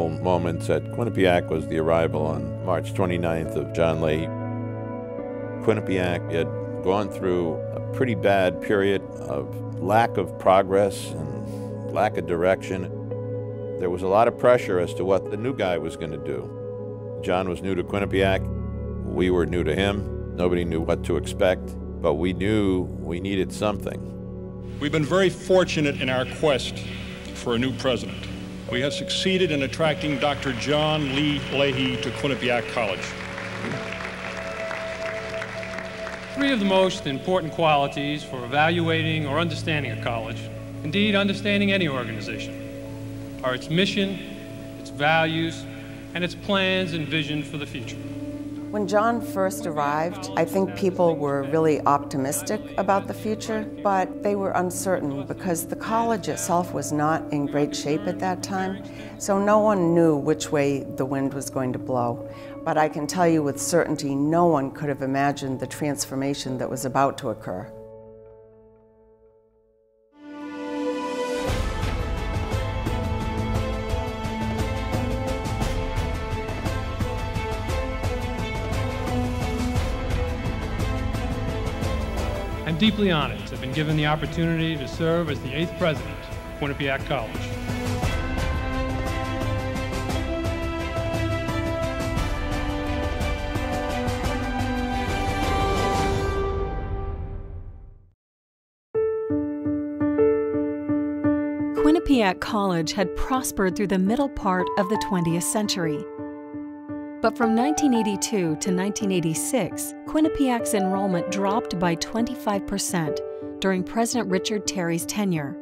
Memorable moments at Quinnipiac was the arrival on March 29th of John Lahey. Quinnipiac had gone through a pretty bad period of lack of progress and lack of direction. There was a lot of pressure as to what the new guy was going to do. John was new to Quinnipiac. We were new to him. Nobody knew what to expect, but we knew we needed something. We've been very fortunate in our quest for a new president. We have succeeded in attracting Dr. John Lee Lahey to Quinnipiac College. Three of the most important qualities for evaluating or understanding a college, indeed understanding any organization, are its mission, its values, and its plans and vision for the future. When John first arrived, I think people were really optimistic about the future, but they were uncertain because the college itself was not in great shape at that time, so no one knew which way the wind was going to blow. But I can tell you with certainty, no one could have imagined the transformation that was about to occur. Deeply honored to have been given the opportunity to serve as the eighth president of Quinnipiac College. Quinnipiac College had prospered through the middle part of the 20th century. But from 1982 to 1986, Quinnipiac's enrollment dropped by 25% during President Richard Terry's tenure.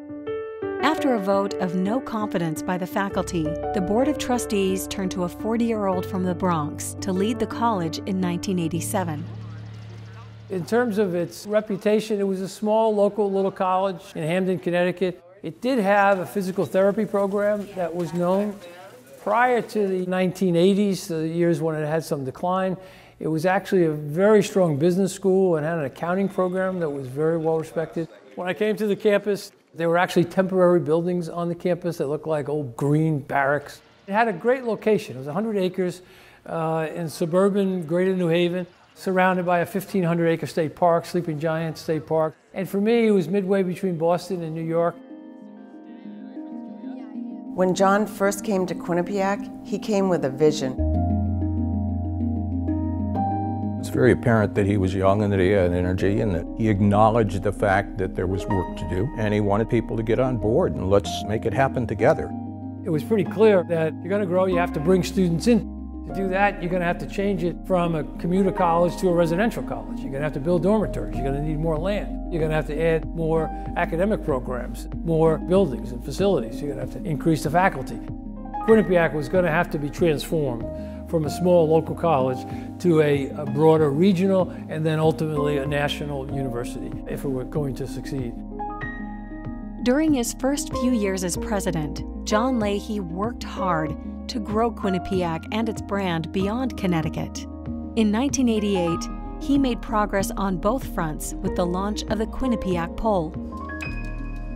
After a vote of no confidence by the faculty, the Board of Trustees turned to a 40 year old from the Bronx to lead the college in 1987. In terms of its reputation, it was a small local little college in Hamden, Connecticut. It did have a physical therapy program that was known. Prior to the 1980s, the years when it had some decline, it was actually a very strong business school and had an accounting program that was very well respected. When I came to the campus, there were actually temporary buildings on the campus that looked like old green barracks. It had a great location. It was 100 acres uh, in suburban Greater New Haven, surrounded by a 1,500 acre state park, Sleeping Giant State Park. And for me, it was midway between Boston and New York. When John first came to Quinnipiac, he came with a vision. It's very apparent that he was young and that he had energy and that he acknowledged the fact that there was work to do and he wanted people to get on board and let's make it happen together. It was pretty clear that if you're going to grow, you have to bring students in. To do that, you're going to have to change it from a commuter college to a residential college. You're going to have to build dormitories. You're going to need more land. You're going to have to add more academic programs, more buildings and facilities. You're going to have to increase the faculty. Quinnipiac was going to have to be transformed from a small local college to a, a broader regional and then ultimately a national university if it were going to succeed. During his first few years as president, John Lahey worked hard to grow Quinnipiac and its brand beyond Connecticut. In 1988, he made progress on both fronts with the launch of the Quinnipiac Poll.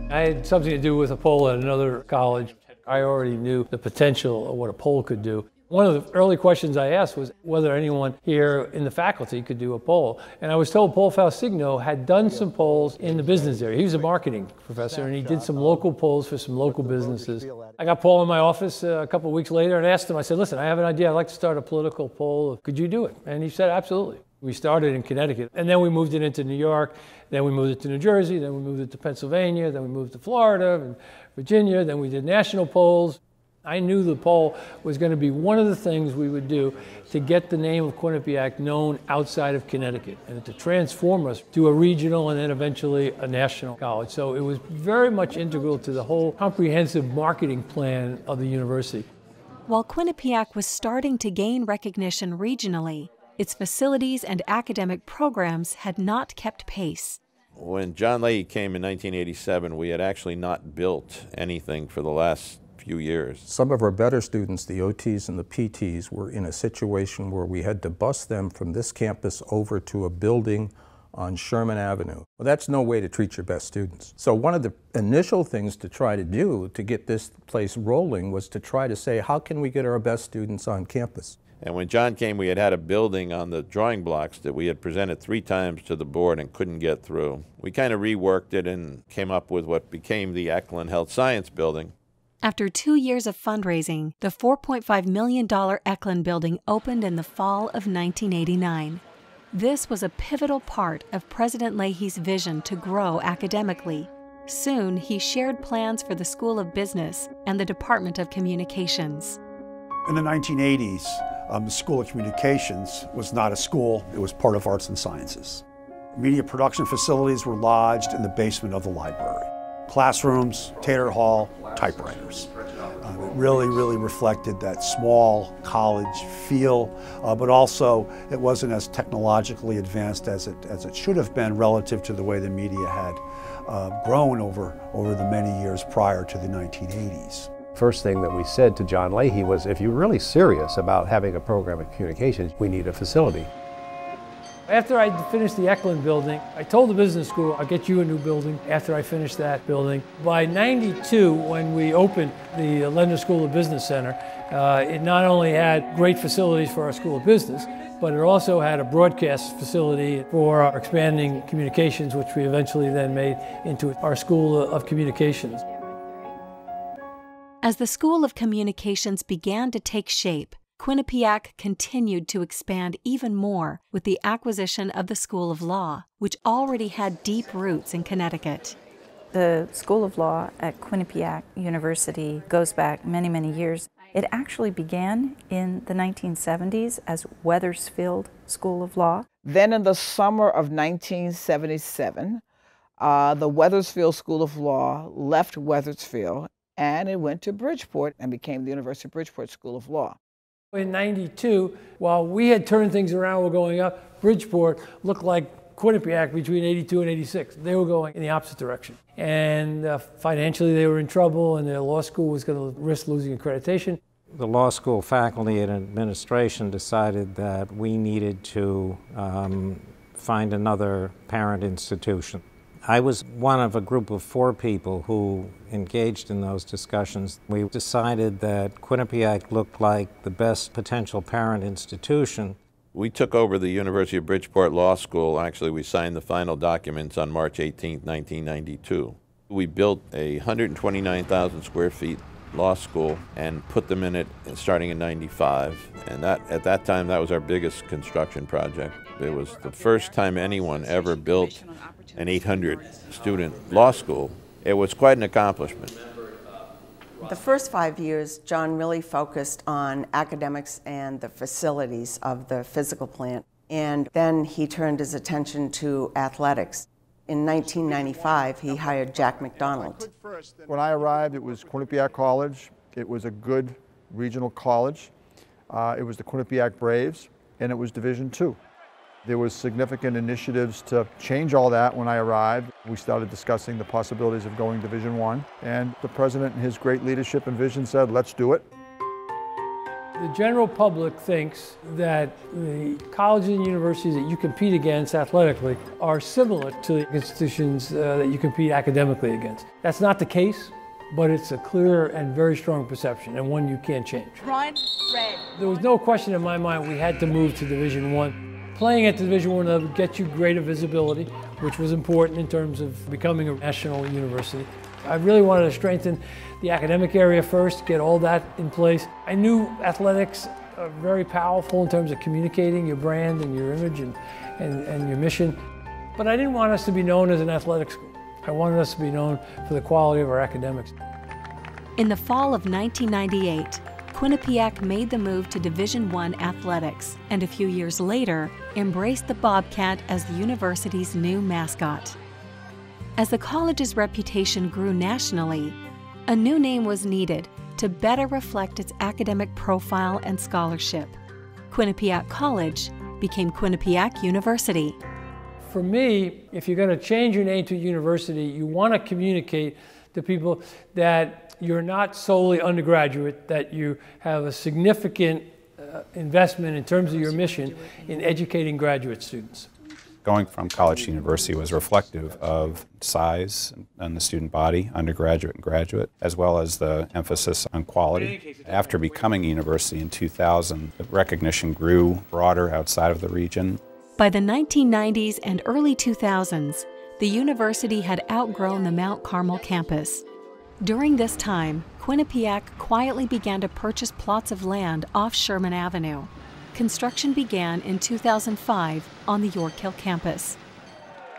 I had something to do with a poll at another college. I already knew the potential of what a poll could do. One of the early questions I asked was whether anyone here in the faculty could do a poll. And I was told Paul Faustigno had done some polls in the business area. He was a marketing professor and he did some local polls for some local businesses. I got Paul in my office uh, a couple of weeks later and asked him, I said, listen, I have an idea. I'd like to start a political poll. Could you do it? And he said, absolutely. We started in Connecticut and then we moved it into New York. Then we moved it to New Jersey. Then we moved it to Pennsylvania. Then we moved to Florida and Virginia. Then we did national polls. I knew the poll was going to be one of the things we would do to get the name of Quinnipiac known outside of Connecticut and to transform us to a regional and then eventually a national college. So it was very much integral to the whole comprehensive marketing plan of the university. While Quinnipiac was starting to gain recognition regionally, its facilities and academic programs had not kept pace. When John Lahey came in 1987, we had actually not built anything for the last few years. Some of our better students, the OTs and the PTs, were in a situation where we had to bus them from this campus over to a building on Sherman Avenue. Well, that's no way to treat your best students. So one of the initial things to try to do to get this place rolling was to try to say, how can we get our best students on campus? And when John came, we had had a building on the drawing blocks that we had presented three times to the board and couldn't get through. We kind of reworked it and came up with what became the Echlin Health Science Building. After two years of fundraising, the $4.5 million Echlin building opened in the fall of 1989. This was a pivotal part of President Lahey's vision to grow academically. Soon, he shared plans for the School of Business and the Department of Communications. In the 1980s, um, the School of Communications was not a school, it was part of Arts and Sciences. Media production facilities were lodged in the basement of the library. Classrooms, Tator Hall, typewriters. Um, it really, really reflected that small college feel, uh, but also it wasn't as technologically advanced as it, as it should have been relative to the way the media had uh, grown over, over the many years prior to the 1980s. First thing that we said to John Lahey was, if you're really serious about having a program of communications, we need a facility. After I finished the Echlin building, I told the business school, I'll get you a new building after I finish that building. By 92, when we opened the Lender School of Business Center, uh, it not only had great facilities for our School of Business, but it also had a broadcast facility for our expanding communications, which we eventually then made into our School of Communications. As the School of Communications began to take shape, Quinnipiac continued to expand even more with the acquisition of the School of Law, which already had deep roots in Connecticut. The School of Law at Quinnipiac University goes back many, many years. It actually began in the 1970s as Wethersfield School of Law. Then, in the summer of 1977, uh, the Wethersfield School of Law left Wethersfield and it went to Bridgeport and became the University of Bridgeport School of Law. In 92, while we had turned things around, we're going up, Bridgeport looked like Quinnipiac between 82 and 86. They were going in the opposite direction. And uh, financially, they were in trouble, and their law school was going to risk losing accreditation. The law school faculty and administration decided that we needed to um, find another parent institution. I was one of a group of four people who engaged in those discussions. We decided that Quinnipiac looked like the best potential parent institution. We took over the University of Bridgeport Law School. Actually, we signed the final documents on March 18, 1992. We built a 129,000 square feet law school and put them in it starting in 95. And that at that time, that was our biggest construction project. It was the first time anyone ever built an 800 student law school. It was quite an accomplishment. The first five years, John really focused on academics and the facilities of the physical plant. And then he turned his attention to athletics. In 1995, he hired Jack McDonald. When I arrived, it was Quinnipiac College. It was a good regional college. Uh, it was the Quinnipiac Braves, and it was Division II. There was significant initiatives to change all that when I arrived. We started discussing the possibilities of going Division One, and the president, and his great leadership and vision, said, "Let's do it." The general public thinks that the colleges and universities that you compete against athletically are similar to the institutions uh, that you compete academically against. That's not the case, but it's a clear and very strong perception, and one you can't change. Run, red. There was no question in my mind we had to move to Division One. Playing at the Division One level gets you greater visibility, which was important in terms of becoming a national university. I really wanted to strengthen the academic area first, get all that in place. I knew athletics are very powerful in terms of communicating your brand and your image and, and, and your mission. But I didn't want us to be known as an athletic school. I wanted us to be known for the quality of our academics. In the fall of 1998, Quinnipiac made the move to Division I athletics and a few years later embraced the Bobcat as the university's new mascot. As the college's reputation grew nationally, a new name was needed to better reflect its academic profile and scholarship. Quinnipiac College became Quinnipiac University. For me, if you're going to change your name to university, you want to communicate to people that you're not solely undergraduate, that you have a significant uh, investment in terms of your mission in educating graduate students. Going from college to university was reflective of size and the student body, undergraduate and graduate, as well as the emphasis on quality. After becoming a university in 2000, the recognition grew broader outside of the region. By the 1990s and early 2000s, the university had outgrown the Mount Carmel campus. During this time, Quinnipiac quietly began to purchase plots of land off Sherman Avenue. Construction began in 2005 on the York Hill campus.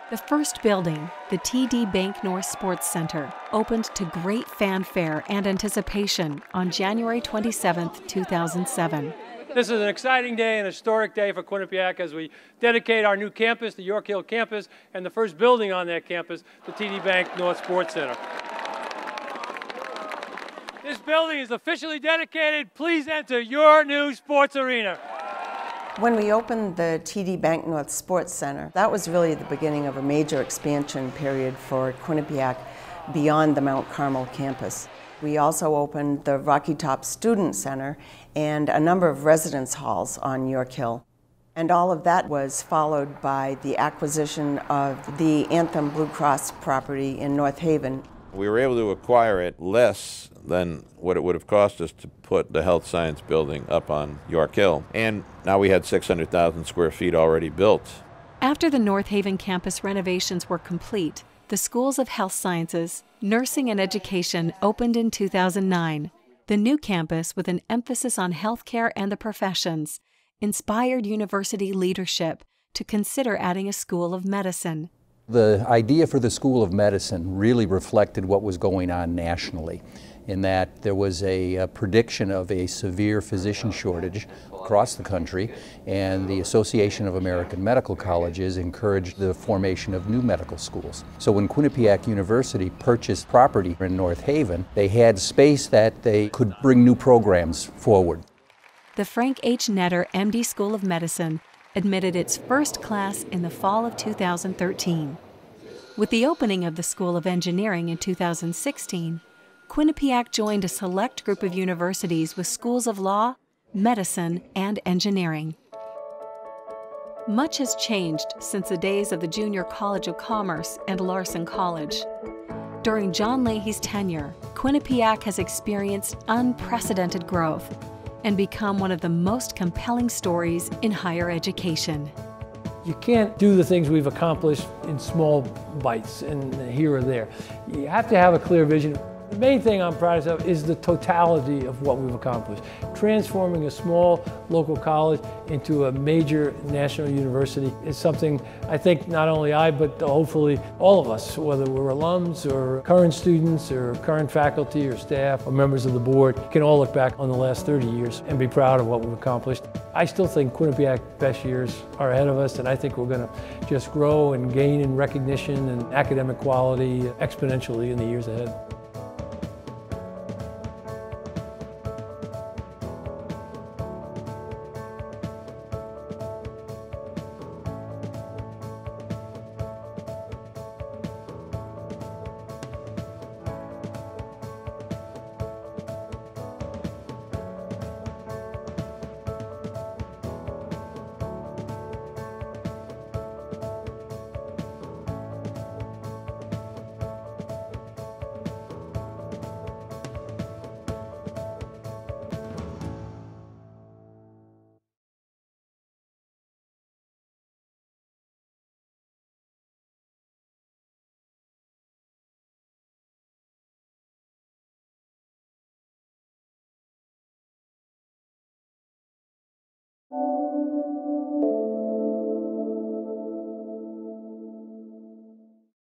The first building, the TD Bank North Sports Center, opened to great fanfare and anticipation on January 27, 2007. This is an exciting day, an historic day for Quinnipiac as we dedicate our new campus, the York Hill campus, and the first building on that campus, the TD Bank North Sports Center. This building is officially dedicated. Please enter your new sports arena. When we opened the TD Bank North Sports Center, that was really the beginning of a major expansion period for Quinnipiac beyond the Mount Carmel campus. We also opened the Rocky Top Student Center and a number of residence halls on York Hill. And all of that was followed by the acquisition of the Anthem Blue Cross property in North Haven. We were able to acquire it less than what it would have cost us to put the health science building up on York Hill. And now we had 600,000 square feet already built. After the North Haven campus renovations were complete, the Schools of Health Sciences, Nursing and Education opened in 2009. The new campus, with an emphasis on healthcare and the professions, inspired university leadership to consider adding a School of Medicine. The idea for the School of Medicine really reflected what was going on nationally in that there was a, a, prediction of a severe physician shortage across the country, and the Association of American Medical Colleges encouraged the formation of new medical schools. So when Quinnipiac University purchased property in North Haven, they had space that they could bring new programs forward. The Frank H. Netter MD School of Medicine admitted its first class in the fall of 2013. With the opening of the School of Engineering in 2016, Quinnipiac joined a select group of universities with schools of law, medicine, and engineering. Much has changed since the days of the Junior College of Commerce and Larson College. During John Lahey's tenure, Quinnipiac has experienced unprecedented growth and become one of the most compelling stories in higher education. You can't do the things we've accomplished in small bites and here or there. You have to have a clear vision. The main thing I'm proud of is the totality of what we've accomplished. Transforming a small local college into a major national university is something I think not only I, but hopefully all of us, whether we're alums or current students or current faculty or staff or members of the board, can all look back on the last 30 years and be proud of what we've accomplished. I still think Quinnipiac best years are ahead of us and I think we're going to just grow and gain in recognition and academic quality exponentially in the years ahead.